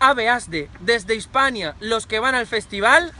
Ave Asde, desde Hispania, los que van al festival...